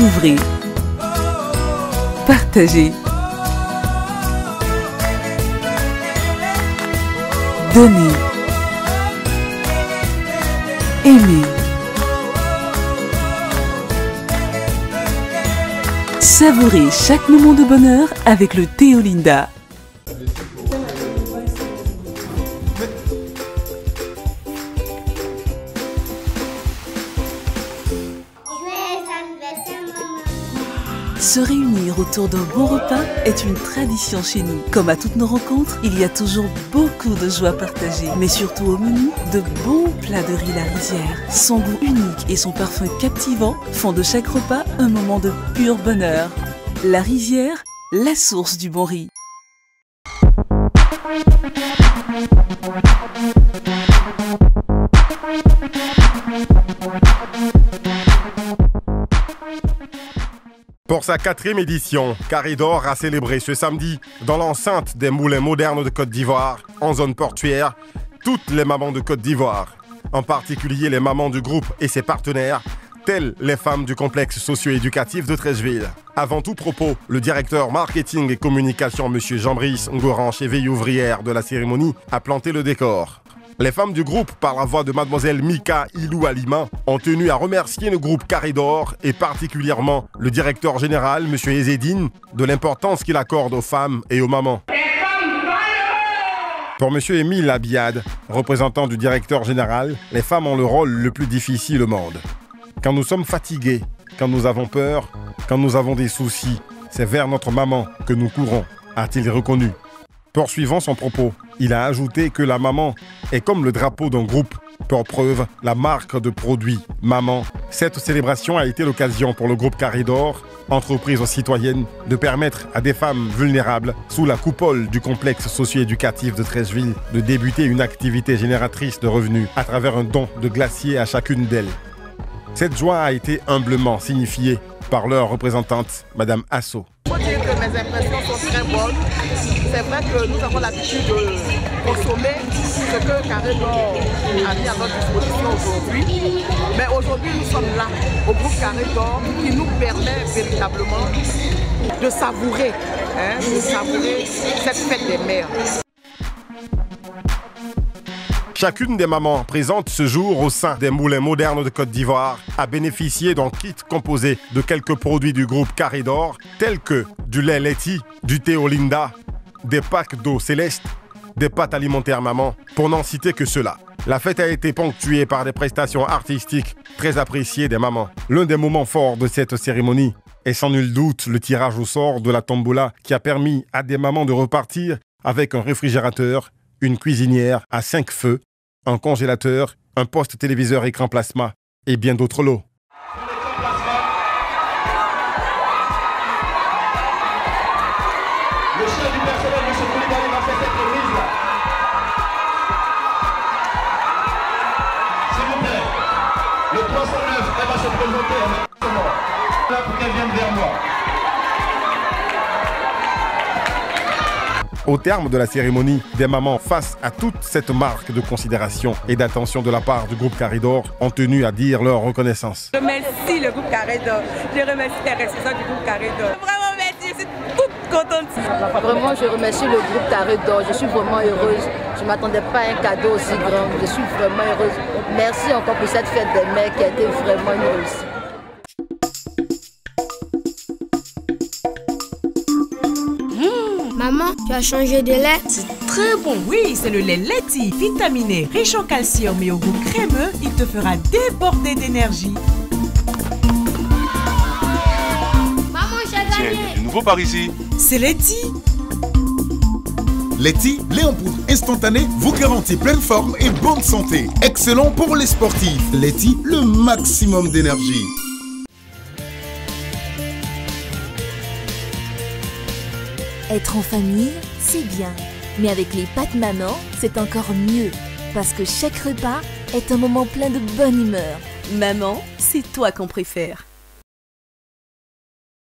Découvrez. Partagez. Donnez. Aimez. Savourez chaque moment de bonheur avec le thé Olinda. Se réunir autour d'un bon repas est une tradition chez nous. Comme à toutes nos rencontres, il y a toujours beaucoup de joie partagée, mais surtout au menu, de bons plats de riz la rizière. Son goût unique et son parfum captivant font de chaque repas un moment de pur bonheur. La rizière, la source du bon riz. Pour sa quatrième édition, Caridor a célébré ce samedi, dans l'enceinte des moulins modernes de Côte d'Ivoire, en zone portuaire, toutes les mamans de Côte d'Ivoire, en particulier les mamans du groupe et ses partenaires, telles les femmes du complexe socio-éducatif de Trècheville. Avant tout propos, le directeur marketing et communication, M. Jean-Brice Ngoran, cheville ouvrière de la cérémonie, a planté le décor. Les femmes du groupe, par la voix de mademoiselle Mika Ilou Alima, ont tenu à remercier le groupe Caridor et particulièrement le directeur général, M. Ezedine, de l'importance qu'il accorde aux femmes et aux mamans. Pour M. Émile Abiad, représentant du directeur général, les femmes ont le rôle le plus difficile au monde. Quand nous sommes fatigués, quand nous avons peur, quand nous avons des soucis, c'est vers notre maman que nous courons, a-t-il reconnu. Poursuivant son propos, il a ajouté que la maman est comme le drapeau d'un groupe. Pour preuve, la marque de produit Maman. Cette célébration a été l'occasion pour le groupe Caridor, entreprise citoyenne, de permettre à des femmes vulnérables, sous la coupole du complexe socio-éducatif de Trècheville, de débuter une activité génératrice de revenus à travers un don de glacier à chacune d'elles. Cette joie a été humblement signifiée par leur représentante, Madame Asso. Mes impressions sont très bonnes. C'est vrai que nous avons l'habitude de consommer ce que Carré d'Or a mis à notre disposition aujourd'hui. Mais aujourd'hui, nous sommes là, au groupe Carré d'Or, qui nous permet véritablement de savourer, hein, de savourer cette fête des mères. Chacune des mamans présentes ce jour au sein des moulins modernes de Côte d'Ivoire a bénéficié d'un kit composé de quelques produits du groupe Caridor, tels que du lait laiti, du thé Olinda, des packs d'eau céleste, des pâtes alimentaires maman, pour n'en citer que cela. La fête a été ponctuée par des prestations artistiques très appréciées des mamans. L'un des moments forts de cette cérémonie est sans nul doute le tirage au sort de la tombola qui a permis à des mamans de repartir avec un réfrigérateur, une cuisinière à cinq feux, un congélateur, un poste téléviseur écran plasma et bien d'autres lots. Le chef du personnel, M. Koulibaly, va faire cette remise là. S'il vous plaît, le 309, elle va se présenter maintenant. Là pour qu'elle vienne vers moi. Au terme de la cérémonie, des mamans, face à toute cette marque de considération et d'attention de la part du groupe Caridor, ont tenu à dire leur reconnaissance. Je remercie le groupe Carré d'Or. Je remercie les responsables du groupe Carré d'Or. Vraiment merci, je suis toute contente. Vraiment, je remercie le groupe Carré d'Or. Je suis vraiment heureuse. Je ne m'attendais pas à un cadeau aussi grand. Je suis vraiment heureuse. Merci encore pour cette fête des mères qui a été vraiment une réussite. Maman, tu as changé de lait? C'est très bon. Oui, c'est le lait Leti, vitaminé, riche en calcium et au goût crémeux. Il te fera déborder d'énergie. Maman, j'ai Tiens, gagné du nouveau par ici. C'est Leti. Letty, lait en poudre instantané, vous garantit pleine forme et bonne santé. Excellent pour les sportifs. Letty, le maximum d'énergie. Être en famille, c'est bien. Mais avec les pâtes maman, c'est encore mieux. Parce que chaque repas est un moment plein de bonne humeur. Maman, c'est toi qu'on préfère.